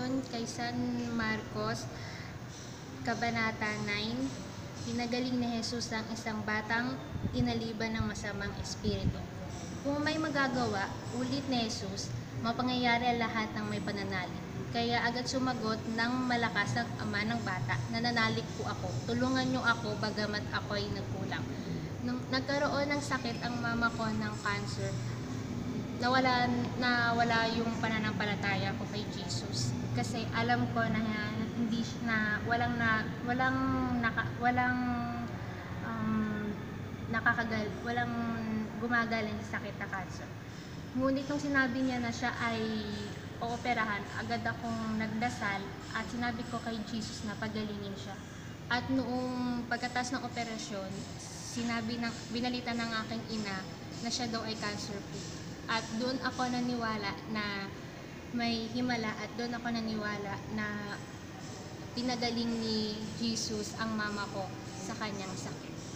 Ayon kay San Marcos, Kabanata 9, pinagaling ni Jesus ang isang batang inaliban ng masamang espiritu. Kung may magagawa, ulit ni Jesus, mapangyayari ang lahat ng may pananalig. Kaya agad sumagot ng malakas ang ama ng bata, nananalig po ako, tulungan niyo ako bagamat ako'y nagkulang. Nung nagkaroon ng sakit ang mama ko ng cancer, nawala nawala yung pananampalataya ko kay Jesus kasi alam ko na hindi na walang na walang naka, walang um, nakakagal walang gumagaling sa sakit na cancer. Ngunit nung sinabi niya na siya ay ooperahan, agad akong nagdasal at sinabi ko kay Jesus na pagalingin siya. At noong pagkatas ng operasyon, sinabi ng, binalita ng aking ina na siya daw ay cancer free. At doon ako naniwala na may himala at doon ako naniwala na pinagaling ni Jesus ang mama ko sa kanyang sakit.